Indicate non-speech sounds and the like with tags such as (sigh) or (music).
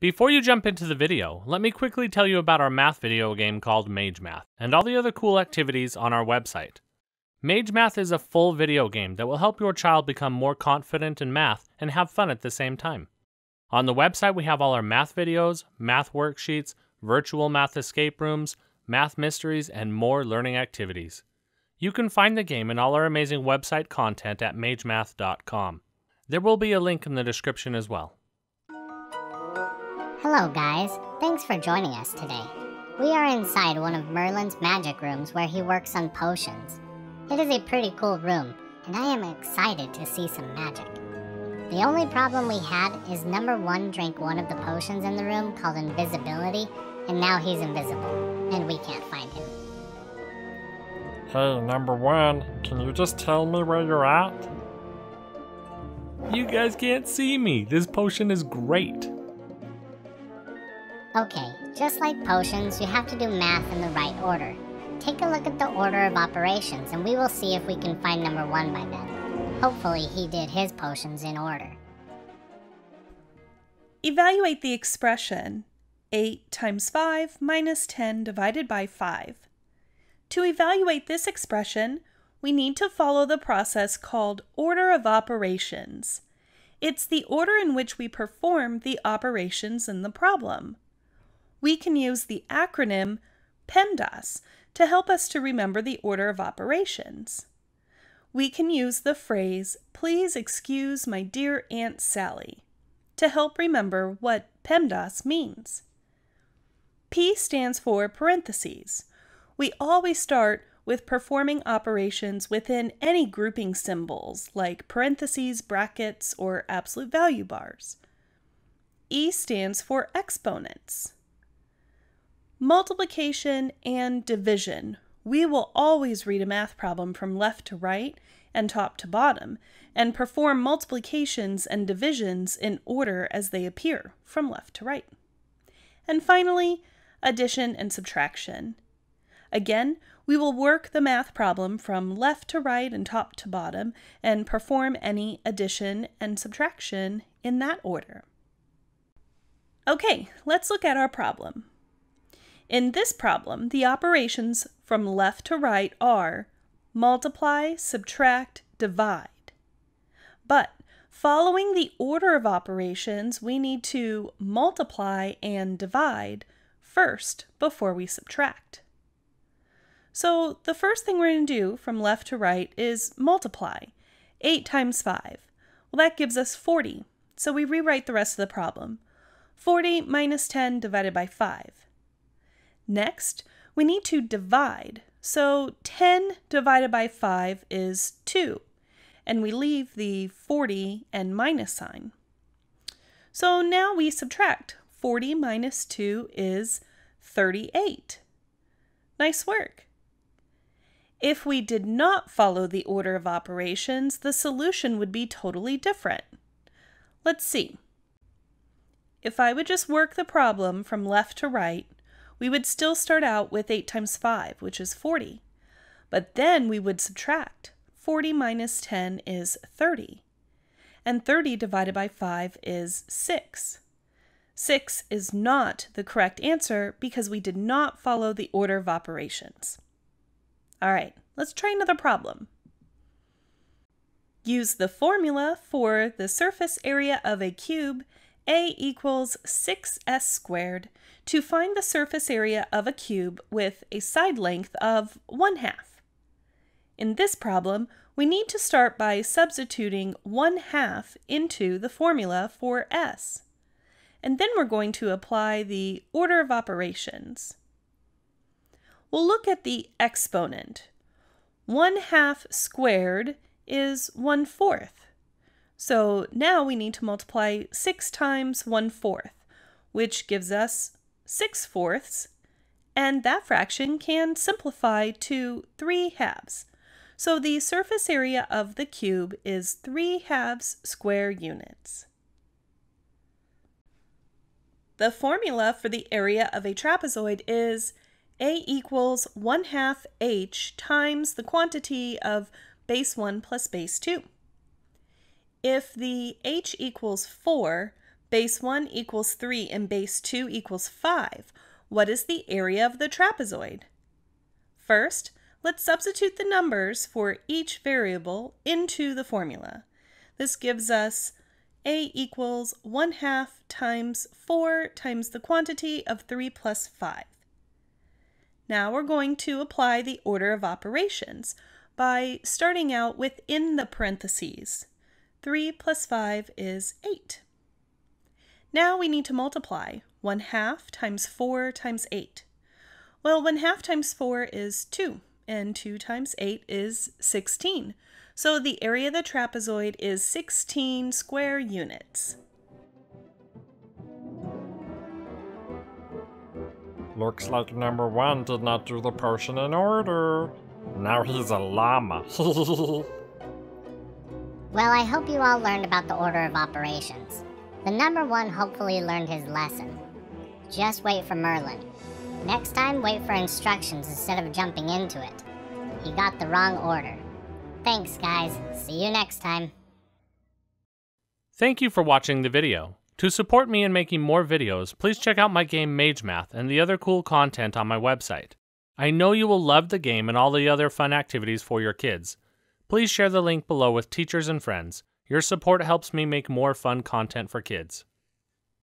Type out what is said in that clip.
Before you jump into the video, let me quickly tell you about our math video game called Mage Math and all the other cool activities on our website. Mage Math is a full video game that will help your child become more confident in math and have fun at the same time. On the website, we have all our math videos, math worksheets, virtual math escape rooms, math mysteries, and more learning activities. You can find the game and all our amazing website content at magemath.com. There will be a link in the description as well. Hello, guys. Thanks for joining us today. We are inside one of Merlin's magic rooms where he works on potions. It is a pretty cool room, and I am excited to see some magic. The only problem we had is number one drank one of the potions in the room called invisibility, and now he's invisible, and we can't find him. Hey, number one, can you just tell me where you're at? You guys can't see me. This potion is great. Okay, just like potions, you have to do math in the right order. Take a look at the order of operations, and we will see if we can find number one by then. Hopefully, he did his potions in order. Evaluate the expression 8 times 5 minus 10 divided by 5. To evaluate this expression, we need to follow the process called order of operations. It's the order in which we perform the operations in the problem we can use the acronym PEMDAS to help us to remember the order of operations. We can use the phrase, please excuse my dear Aunt Sally, to help remember what PEMDAS means. P stands for parentheses. We always start with performing operations within any grouping symbols like parentheses, brackets, or absolute value bars. E stands for exponents multiplication, and division. We will always read a math problem from left to right and top to bottom, and perform multiplications and divisions in order as they appear from left to right. And finally, addition and subtraction. Again, we will work the math problem from left to right and top to bottom and perform any addition and subtraction in that order. Okay, let's look at our problem. In this problem, the operations from left to right are multiply, subtract, divide. But following the order of operations, we need to multiply and divide first before we subtract. So the first thing we're going to do from left to right is multiply. 8 times 5. Well, that gives us 40. So we rewrite the rest of the problem. 40 minus 10 divided by 5. Next, we need to divide. So 10 divided by 5 is 2, and we leave the 40 and minus sign. So now we subtract. 40 minus 2 is 38. Nice work. If we did not follow the order of operations, the solution would be totally different. Let's see. If I would just work the problem from left to right, we would still start out with 8 times 5, which is 40. But then we would subtract. 40 minus 10 is 30. And 30 divided by 5 is 6. 6 is not the correct answer because we did not follow the order of operations. All right, let's try another problem. Use the formula for the surface area of a cube a equals 6s squared to find the surface area of a cube with a side length of 1 half. In this problem, we need to start by substituting 1 half into the formula for s. And then we're going to apply the order of operations. We'll look at the exponent. 1 half squared is 1 fourth. So now we need to multiply 6 times 1 fourth, which gives us 6 fourths, and that fraction can simplify to 3 halves. So the surface area of the cube is 3 halves square units. The formula for the area of a trapezoid is A equals 1 half h times the quantity of base 1 plus base 2. If the h equals 4, Base 1 equals 3 and base 2 equals 5. What is the area of the trapezoid? First, let's substitute the numbers for each variable into the formula. This gives us a equals 1 half times 4 times the quantity of 3 plus 5. Now we're going to apply the order of operations by starting out within the parentheses. 3 plus 5 is 8. Now we need to multiply 1 half times 4 times 8. Well, 1 half times 4 is 2, and 2 times 8 is 16. So the area of the trapezoid is 16 square units. Looks like number one did not do the potion in order. Now he's a llama. (laughs) well, I hope you all learned about the order of operations. The number one hopefully learned his lesson. Just wait for Merlin. Next time, wait for instructions instead of jumping into it. He got the wrong order. Thanks, guys. See you next time. Thank you for watching the video. To support me in making more videos, please check out my game Mage Math and the other cool content on my website. I know you will love the game and all the other fun activities for your kids. Please share the link below with teachers and friends. Your support helps me make more fun content for kids.